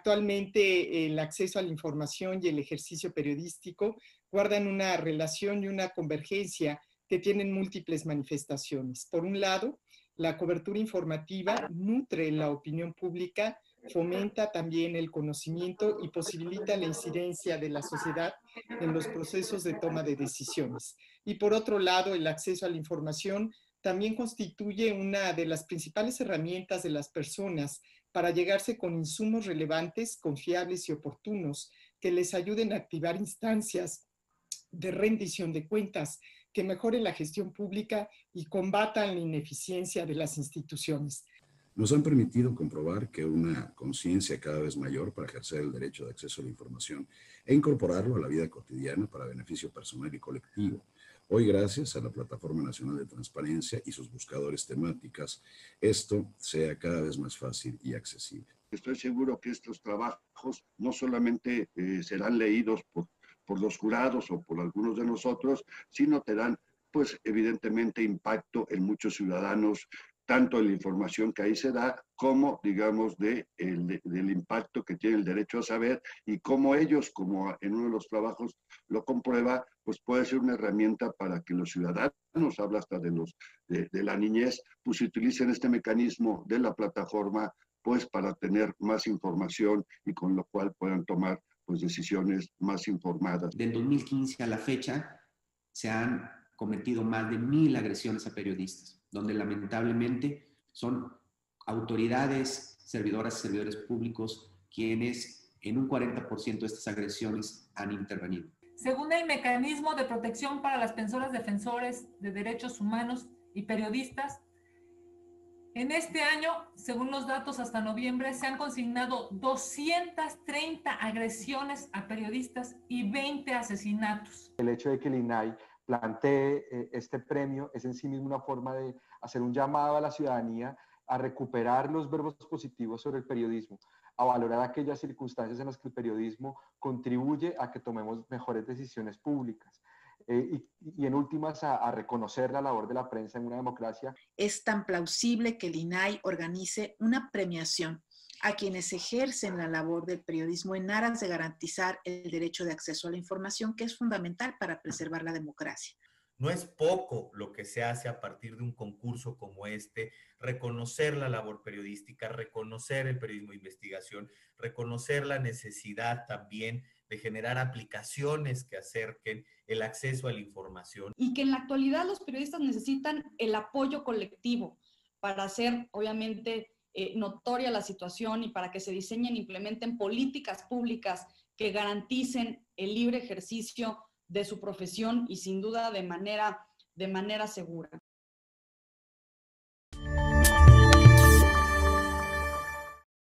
Actualmente el acceso a la información y el ejercicio periodístico guardan una relación y una convergencia que tienen múltiples manifestaciones. Por un lado, la cobertura informativa nutre la opinión pública, fomenta también el conocimiento y posibilita la incidencia de la sociedad en los procesos de toma de decisiones. Y por otro lado, el acceso a la información también constituye una de las principales herramientas de las personas para llegarse con insumos relevantes, confiables y oportunos que les ayuden a activar instancias de rendición de cuentas que mejoren la gestión pública y combatan la ineficiencia de las instituciones. Nos han permitido comprobar que una conciencia cada vez mayor para ejercer el derecho de acceso a la información e incorporarlo a la vida cotidiana para beneficio personal y colectivo. Hoy, gracias a la Plataforma Nacional de Transparencia y sus buscadores temáticas, esto sea cada vez más fácil y accesible. Estoy seguro que estos trabajos no solamente eh, serán leídos por, los jurados o por algunos de nosotros, sino tendrán pues evidentemente impacto en muchos ciudadanos tanto en la información que ahí se da como, digamos, de el, del impacto que tiene el derecho a saber y cómo ellos, como en uno de los trabajos lo comprueba, pues puede ser una herramienta para que los ciudadanos, habla hasta de, los, de, de la niñez, pues utilicen este mecanismo de la plataforma, pues para tener más información y con lo cual puedan tomar pues decisiones más informadas. Del 2015 a la fecha se han cometido más de mil agresiones a periodistas donde lamentablemente son autoridades, servidoras y servidores públicos quienes en un 40% de estas agresiones han intervenido. Según el mecanismo de protección para las personas defensores de derechos humanos y periodistas, en este año, según los datos hasta noviembre, se han consignado 230 agresiones a periodistas y 20 asesinatos. El hecho de que el INAI plantee eh, este premio es en sí mismo una forma de hacer un llamado a la ciudadanía a recuperar los verbos positivos sobre el periodismo, a valorar aquellas circunstancias en las que el periodismo contribuye a que tomemos mejores decisiones públicas. Eh, y, en últimas a, a, reconocer la labor de la prensa en una democracia. Es tan plausible que el INAI organice una premiación a quienes ejercen la labor del periodismo en aras de garantizar el derecho de acceso a la información, que es fundamental para preservar la democracia. No es poco lo que se hace a partir de un concurso como este, reconocer la labor periodística, reconocer el periodismo de investigación, reconocer la necesidad también de generar aplicaciones que acerquen el acceso a la información. Y que en la actualidad los periodistas necesitan el apoyo colectivo para hacer, obviamente, eh, notoria la situación y para que se diseñen e implementen políticas públicas que garanticen el libre ejercicio de su profesión y sin duda de manera, de manera segura.